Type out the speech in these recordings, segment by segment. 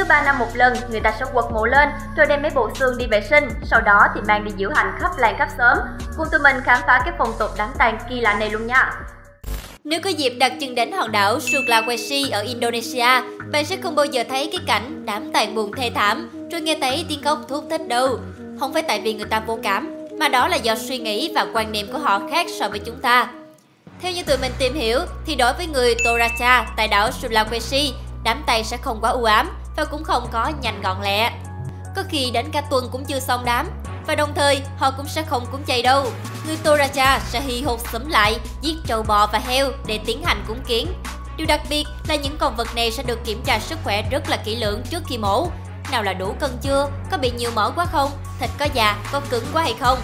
Cứ 3 năm một lần, người ta sẽ quật mộ lên, rồi đem mấy bộ xương đi vệ sinh, sau đó thì mang đi diễu hành khắp làng khắp xóm. Cùng tụi mình khám phá cái phong tục đám tang kỳ lạ này luôn nha. Nếu có dịp đặt chân đến hòn đảo Sulawesi ở Indonesia, bạn sẽ không bao giờ thấy cái cảnh đám tàn buồn thê thảm, rồi nghe thấy tiếng khóc thuốc thích đâu. Không phải tại vì người ta vô cảm, mà đó là do suy nghĩ và quan niệm của họ khác so với chúng ta. Theo như tụi mình tìm hiểu, thì đối với người Toraja tại đảo Sulawesi, đám tàn sẽ không quá u ám và cũng không có nhanh gọn lẹ. Có khi đến cả tuần cũng chưa xong đám, và đồng thời họ cũng sẽ không cúng chay đâu. Người Toraja sẽ hì hục sấm lại, giết trâu bò và heo để tiến hành cúng kiến. Điều đặc biệt là những con vật này sẽ được kiểm tra sức khỏe rất là kỹ lưỡng trước khi mổ. Nào là đủ cân chưa, có bị nhiều mỡ quá không, thịt có già, có cứng quá hay không.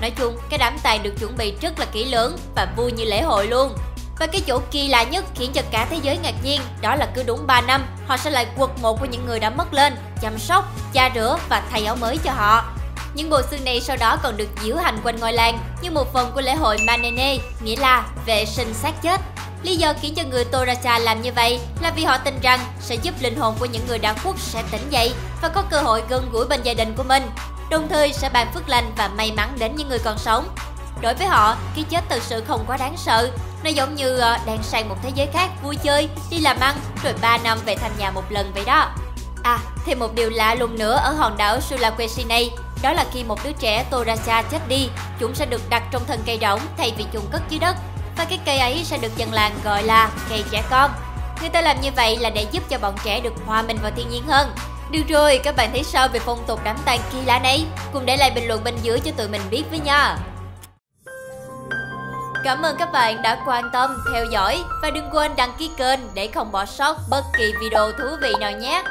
Nói chung, cái đám tài được chuẩn bị rất là kỹ lưỡng và vui như lễ hội luôn. Và cái chỗ kỳ lạ nhất khiến cho cả thế giới ngạc nhiên đó là cứ đúng 3 năm họ sẽ lại quật một của những người đã mất lên, chăm sóc, cha rửa và thay áo mới cho họ. Những bộ xương này sau đó còn được diễu hành quanh ngôi làng như một phần của lễ hội Manene, nghĩa là vệ sinh xác chết. Lý do khiến cho người Toraja làm như vậy là vì họ tin rằng sẽ giúp linh hồn của những người đã khuất sẽ tỉnh dậy và có cơ hội gần gũi bên gia đình của mình, đồng thời sẽ ban phước lành và may mắn đến những người còn sống. Đối với họ, cái chết thực sự không quá đáng sợ, nó giống như ờ, đang sang một thế giới khác vui chơi, đi làm ăn, rồi 3 năm về thăm nhà một lần vậy đó. À, thêm một điều lạ lùng nữa ở hòn đảo Sulawesi này đó là khi một đứa trẻ Toraja chết đi, chúng sẽ được đặt trong thân cây rỗng thay vì chôn cất dưới đất. Và cái cây ấy sẽ được dân làng gọi là cây trẻ con. Người ta làm như vậy là để giúp cho bọn trẻ được hòa mình vào thiên nhiên hơn. Được rồi, các bạn thấy sao về phong tục đám tang kỳ lạ này? Cùng để lại bình luận bên dưới cho tụi mình biết với nha. Cảm ơn các bạn đã quan tâm, theo dõi và đừng quên đăng ký kênh để không bỏ sót bất kỳ video thú vị nào nhé.